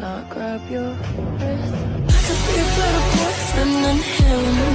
not grab your wrist. I could be a better boyfriend than him.